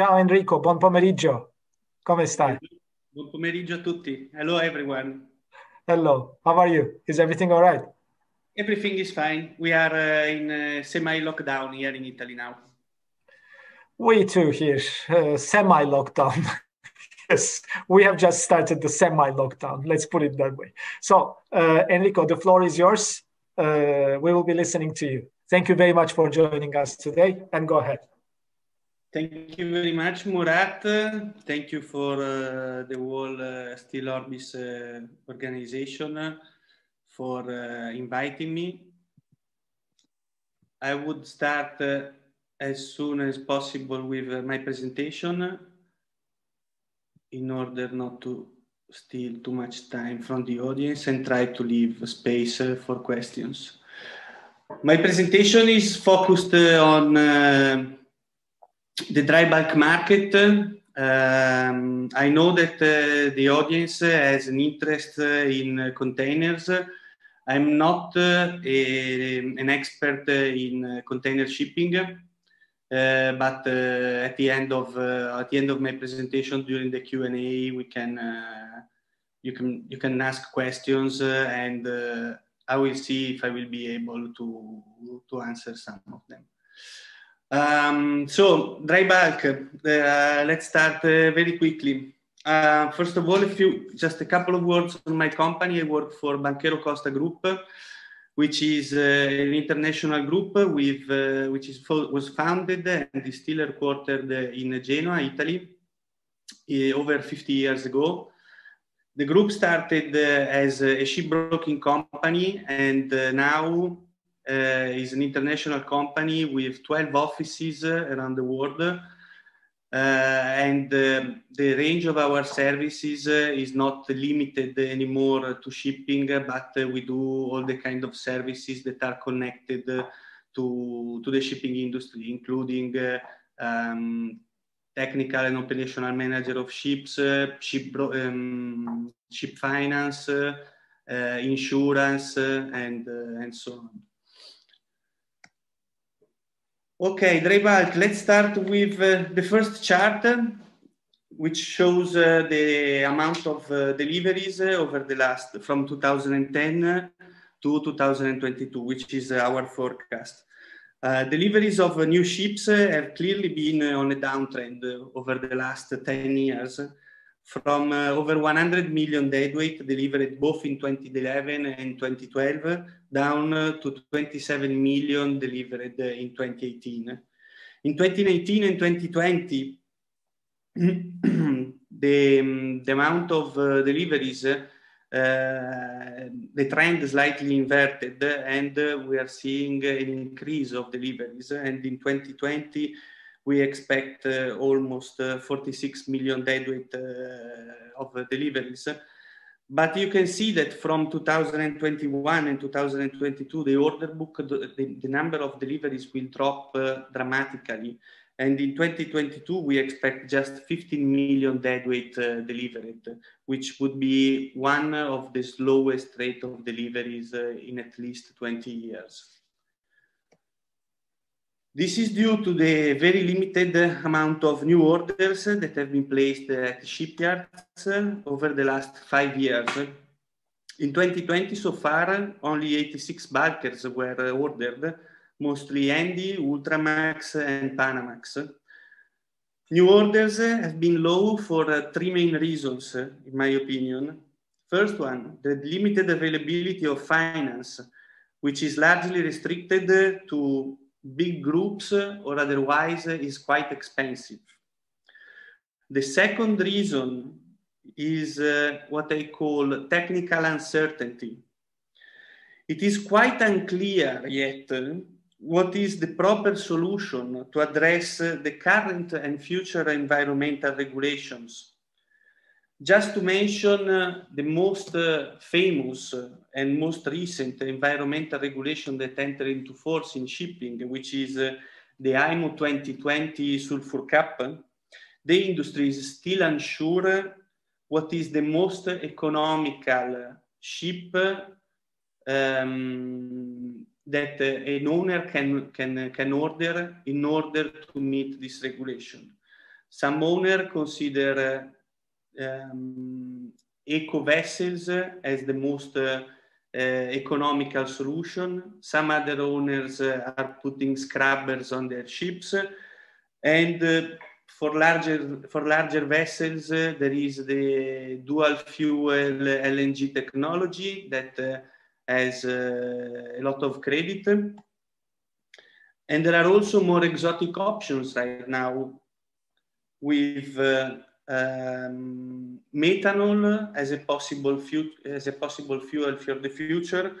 Ciao Enrico, buon pomeriggio. Come stai? Buon pomeriggio a tutti. Hello everyone. Hello, how are you? Is everything all right? Everything is fine. We are uh, in uh, semi-lockdown here in Italy now. We too here, uh, semi-lockdown. yes, we have just started the semi-lockdown. Let's put it that way. So, uh, Enrico, the floor is yours. Uh, we will be listening to you. Thank you very much for joining us today, and go ahead. Thank you very much, Murat. Thank you for uh, the whole uh, SteelOrbis uh, organization for uh, inviting me. I would start uh, as soon as possible with uh, my presentation in order not to steal too much time from the audience and try to leave space for questions. My presentation is focused on the dry bulk market, um, I know that uh, the audience has an interest uh, in containers. I'm not uh, a, an expert in container shipping, but at the end of at the end of my presentation during the Q and A, we can you can you can ask questions and I will see if I will be able to to answer some of them. Um, so dry bulk, uh, let's start uh, very quickly. Uh, first of all, a few, just a couple of words on my company. I work for Banchero Costa Group, which is uh, an international group with, uh, which is was founded and is still headquartered in Genoa, Italy, uh, over 50 years ago. The group started as a shipbroking company and now uh, is an international company with 12 offices uh, around the world. Uh, and um, the range of our services is not limited anymore to shipping, but we do all the kind of services that are connected to, to the shipping industry, including um, technical and operational manager of ships, uh, ship, um, ship finance, uh, insurance, uh, and, and so on. Okay, dry. Let's start with uh, the first chart, which shows uh, the amount of uh, deliveries uh, over the last from 2010 to 2022, which is our forecast. Uh, deliveries of new ships uh, have clearly been on a downtrend over the last 10 years, from uh, over 100 million deadweight delivered both in 2011 and 2012 down to 27 million delivered in 2018. In 2019 and 2020, the, um, the amount of uh, deliveries, uh, the trend slightly inverted and uh, we are seeing an increase of deliveries. And in 2020, we expect uh, almost uh, 46 million deadweight uh, of deliveries. But you can see that from 2021 and 2022, the order book, the, the number of deliveries will drop dramatically. And in 2022, we expect just 15 million deadweight uh, delivered, which would be one of the slowest rate of deliveries uh, in at least 20 years. This is due to the very limited amount of new orders that have been placed at shipyards over the last five years. In 2020, so far, only 86 bulkers were ordered, mostly Handy, Ultramax, and Panamax. New orders have been low for three main reasons, in my opinion. First one, the limited availability of finance, which is largely restricted to big groups or otherwise is quite expensive. The second reason is uh, what I call technical uncertainty. It is quite unclear yet what is the proper solution to address the current and future environmental regulations. Just to mention uh, the most uh, famous and most recent environmental regulation that entered into force in shipping, which is uh, the IMO 2020 sulfur cap, the industry is still unsure what is the most economical ship um, that an owner can, can, can order in order to meet this regulation. some owners consider um, eco vessels as the most uh, uh, economical solution. Some other owners uh, are putting scrubbers on their ships. And uh, for larger for larger vessels, there is the dual fuel LNG technology that has a lot of credit. And there are also more exotic options right now with uh, um, methanol as a possible fuel as a possible fuel for the future,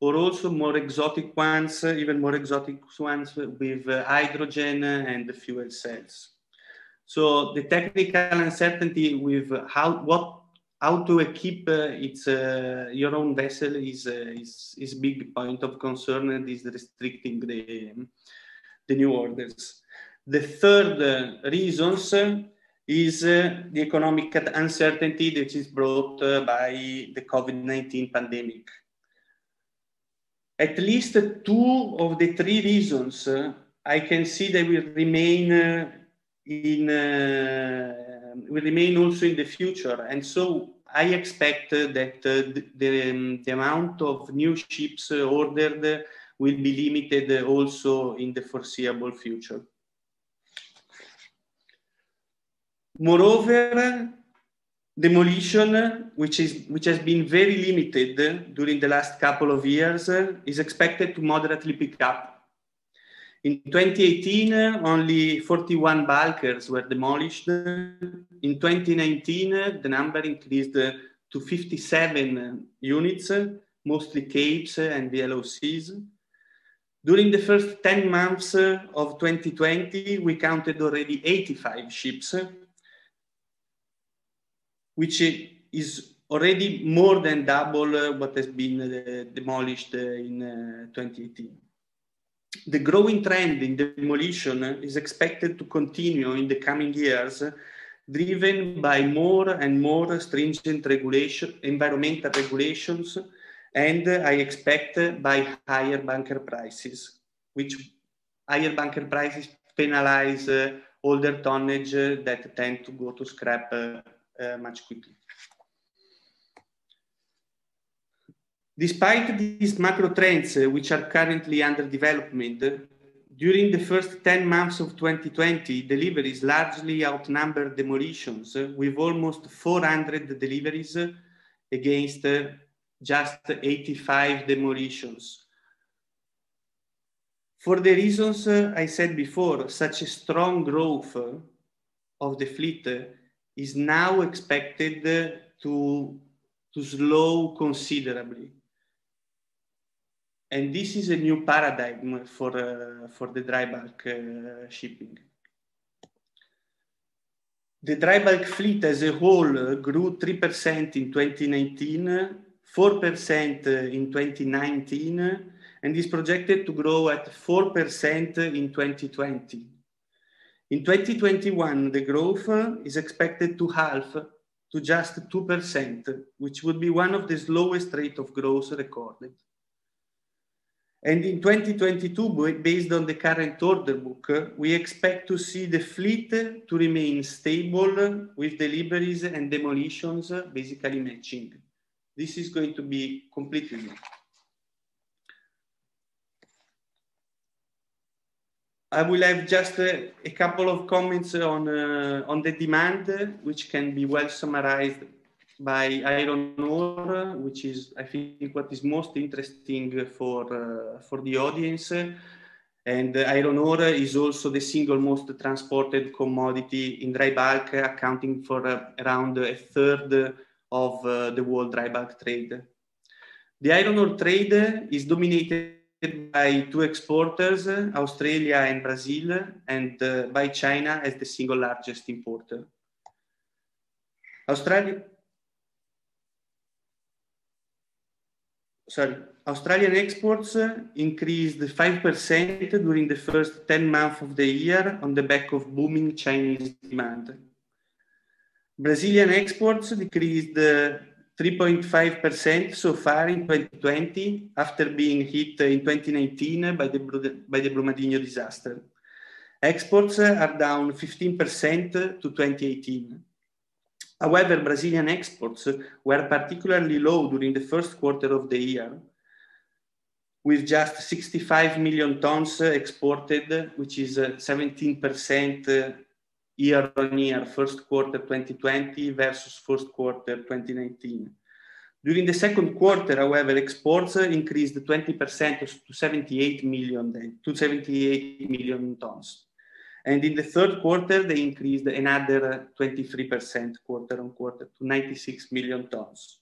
or also more exotic ones, even more exotic ones with uh, hydrogen and fuel cells. So the technical uncertainty with how what how to equip uh, its uh, your own vessel is uh, is is big point of concern and is restricting the the new orders. The third uh, reasons is uh, the economic uncertainty that is brought uh, by the COVID-19 pandemic. At least two of the three reasons uh, I can see they will remain uh, in uh, will remain also in the future. And so I expect that the, the, um, the amount of new ships ordered will be limited also in the foreseeable future. Moreover, demolition, which, is, which has been very limited during the last couple of years, is expected to moderately pick up in 2018, only 41 bulkers were demolished. In 2019, the number increased to 57 units, mostly capes and VLOCs. During the first 10 months of 2020, we counted already 85 ships, which is already more than double what has been demolished in 2018 the growing trend in demolition is expected to continue in the coming years, driven by more and more stringent regulation, environmental regulations, and I expect by higher bunker prices, which higher bunker prices penalize uh, older tonnage that tend to go to scrap uh, uh, much quickly. Despite these macro trends, uh, which are currently under development, during the first 10 months of 2020, deliveries largely outnumbered demolitions, uh, with almost 400 deliveries against uh, just 85 demolitions. For the reasons I said before, such a strong growth of the fleet is now expected to, to slow considerably and this is a new paradigm for, uh, for the dry bulk uh, shipping. The dry bulk fleet as a whole grew 3% in 2019, 4% in 2019, and is projected to grow at 4% in 2020. In 2021, the growth uh, is expected to halve to just 2%, which would be one of the slowest rate of growth recorded. And in 2022, based on the current order book, uh, we expect to see the fleet uh, to remain stable with deliveries and demolitions basically matching. This is going to be completely new. I will have just a, a couple of comments on, uh, on the demand, which can be well summarized by iron ore, which is, I think, what is most interesting for, uh, for the audience. And iron ore is also the single most transported commodity in dry bulk, accounting for uh, around a third of uh, the world dry bulk trade. The iron ore trade is dominated by two exporters, Australia and Brazil, and uh, by China as the single largest importer. Australia, sorry, Australian exports increased 5% during the first 10 months of the year on the back of booming Chinese demand. Brazilian exports decreased 3.5% so far in 2020 after being hit in 2019 by the, by the Brumadinho disaster. Exports are down 15% to 2018. However, Brazilian exports were particularly low during the first quarter of the year, with just 65 million tons exported, which is uh, 17% year on year, first quarter 2020 versus first quarter 2019. During the second quarter, however, exports increased 20% to 78 million, to 78 million tons. And in the third quarter, they increased another 23% quarter on quarter to 96 million tons.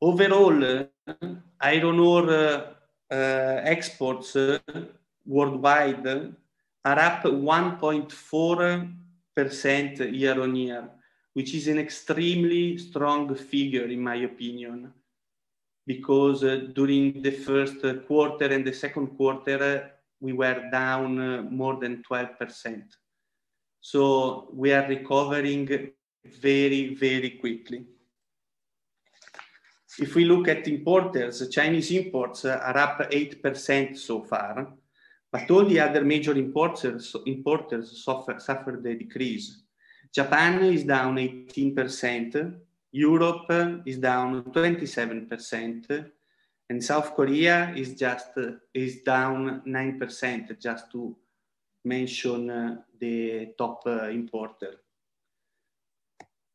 Overall, iron ore uh, exports uh, worldwide are up 1.4% year on year, which is an extremely strong figure, in my opinion, because uh, during the first quarter and the second quarter, we were down uh, more than 12%. So we are recovering very, very quickly. If we look at importers, Chinese imports are up 8% so far, but all the other major importers, importers suffer, suffered a decrease. Japan is down 18%, Europe is down 27%, and South Korea is just uh, is down 9% just to mention uh, the top uh, importer.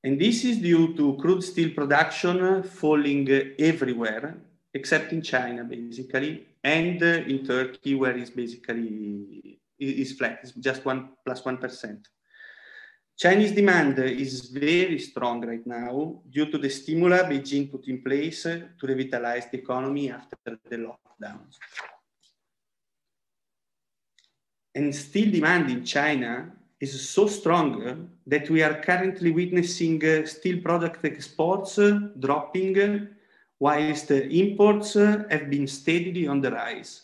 And this is due to crude steel production falling everywhere except in China basically and in Turkey where it's basically is flat, it's just one plus 1. Chinese demand is very strong right now due to the stimuli Beijing put in place to revitalize the economy after the lockdowns. And steel demand in China is so strong that we are currently witnessing uh, steel product exports uh, dropping uh, whilst imports uh, have been steadily on the rise.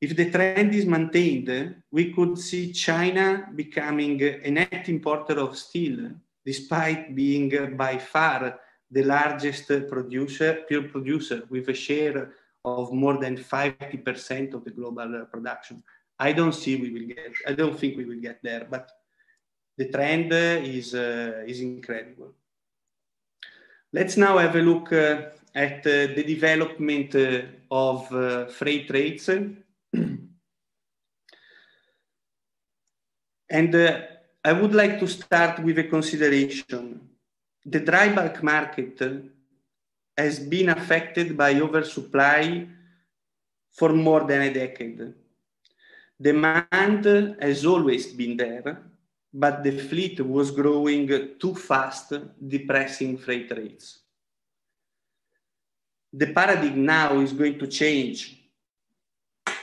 If the trend is maintained, we could see China becoming a net importer of steel, despite being uh, by far the largest producer, pure producer, with a share of more than 50% of the global uh, production. I don't see we will get, I don't think we will get there, but the trend is, uh, is incredible. Let's now have a look uh, at uh, the development uh, of uh, freight rates and uh, I would like to start with a consideration. The dry bulk market has been affected by oversupply for more than a decade. Demand has always been there, but the fleet was growing too fast, depressing freight rates. The paradigm now is going to change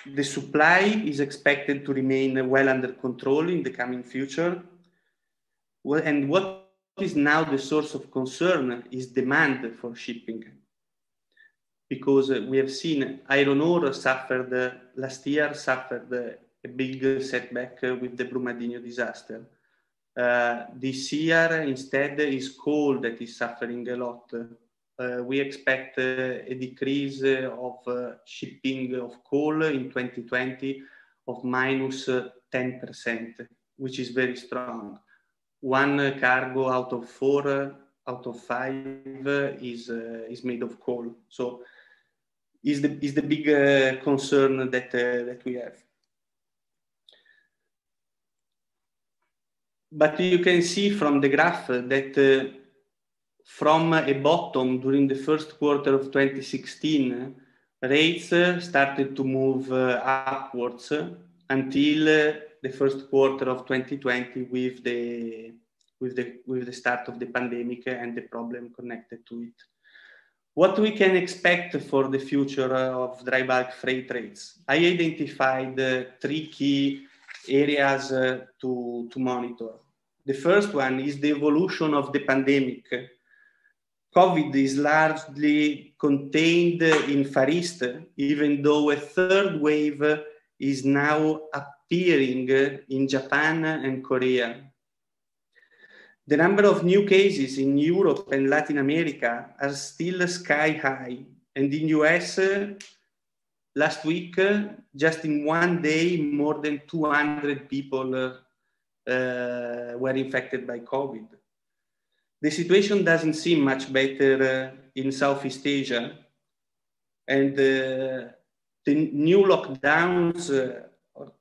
the supply is expected to remain well under control in the coming future. Well, And what is now the source of concern is demand for shipping. Because we have seen iron ore suffered last year, suffered a big setback with the Brumadinho disaster. Uh, this year, instead, is coal that is suffering a lot uh, we expect uh, a decrease of uh, shipping of coal in 2020 of minus 10%, which is very strong. One cargo out of four, out of five is, is made of coal. So is the, is the big concern that, that we have. But you can see from the graph that from a bottom during the first quarter of 2016, rates started to move uh, upwards until uh, the first quarter of 2020 with the with the with the start of the pandemic and the problem connected to it. What we can expect for the future of dry bulk freight rates? I identified uh, three key areas uh, to, to monitor. The first one is the evolution of the pandemic COVID is largely contained in Far East, even though a third wave is now appearing in Japan and Korea. The number of new cases in Europe and Latin America are still sky high, and in US, last week, just in one day, more than 200 people Uh, were infected by COVID. The situation doesn't seem much better uh, in Southeast Asia, and uh, the new lockdowns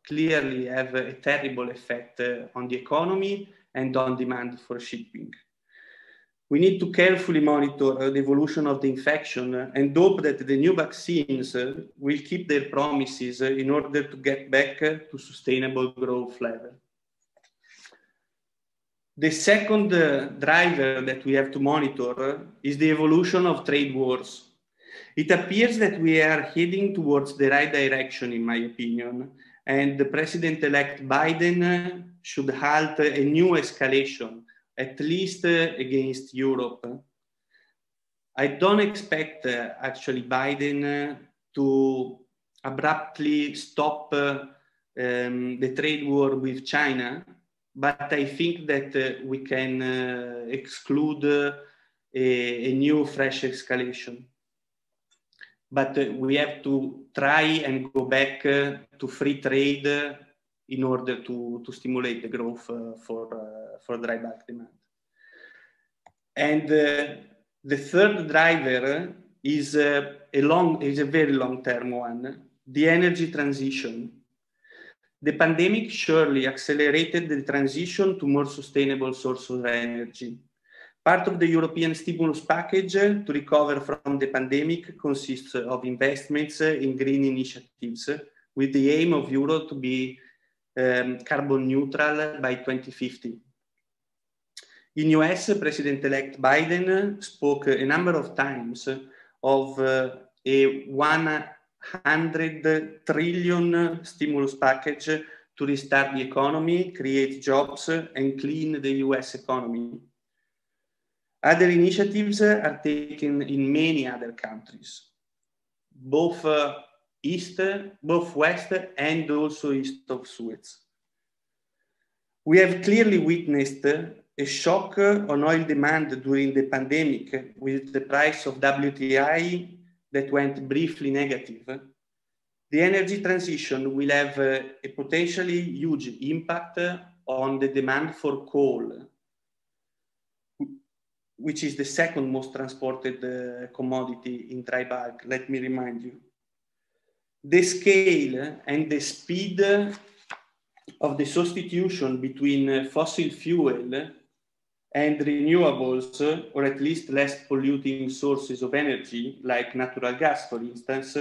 clearly have a terrible effect on the economy and on demand for shipping. We need to carefully monitor the evolution of the infection and hope that the new vaccines will keep their promises in order to get back to sustainable growth level. The second uh, driver that we have to monitor is the evolution of trade wars. It appears that we are heading towards the right direction, in my opinion, and the President-elect Biden uh, should halt a new escalation, at least uh, against Europe. I don't expect actually Biden to abruptly stop um, the trade war with China, but I think that we can uh, exclude a, a new fresh escalation but uh, we have to try and go back uh, to free trade uh, in order to, to stimulate the growth for, for dry bulk demand. And the third driver is a long, is a very long-term one, the energy transition. The pandemic surely accelerated the transition to more sustainable sources of energy. Part of the European stimulus package to recover from the pandemic consists of investments in green initiatives with the aim of Europe to be um, carbon neutral by 2050. In US, President-elect Biden spoke a number of times of uh, a 100 trillion stimulus package to restart the economy, create jobs, and clean the US economy. Other initiatives are taken in many other countries, both uh, east, both west, and also east of Suez. We have clearly witnessed a shock on oil demand during the pandemic with the price of WTI that went briefly negative. The energy transition will have a potentially huge impact on the demand for coal which is the second most transported uh, commodity in dry bulk, let me remind you. The scale and the speed of the substitution between uh, fossil fuel and renewables, or at least less polluting sources of energy, like natural gas, for instance,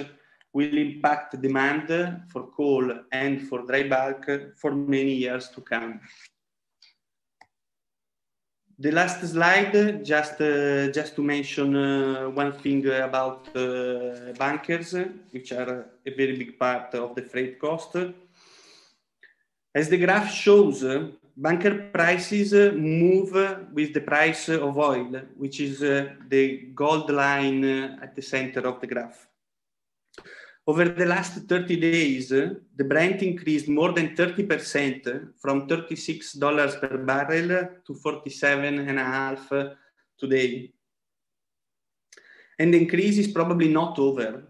will impact demand for coal and for dry bulk for many years to come. The last slide, just uh, just to mention uh, one thing about uh, bunkers, which are a very big part of the freight cost. As the graph shows, bunker prices move with the price of oil, which is uh, the gold line uh, at the center of the graph. Over the last 30 days, uh, the Brent increased more than 30% from $36 per barrel to 47.5 today. And the increase is probably not over.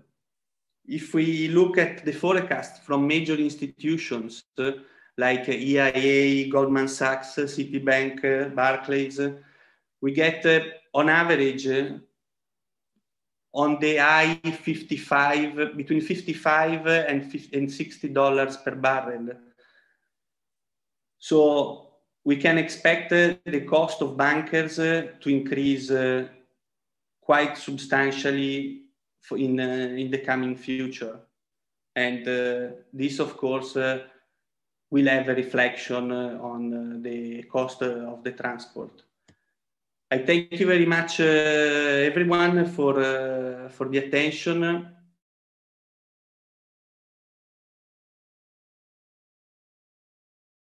If we look at the forecast from major institutions uh, like EIA, Goldman Sachs, Citibank, Barclays, we get uh, on average on the high 55, between 55 and, 50, and 60 dollars per barrel. So we can expect uh, the cost of bunkers uh, to increase uh, quite substantially in, uh, in the coming future. And uh, this, of course, uh, will have a reflection on the cost of the transport. I thank you very much, uh, everyone, for uh, for the attention.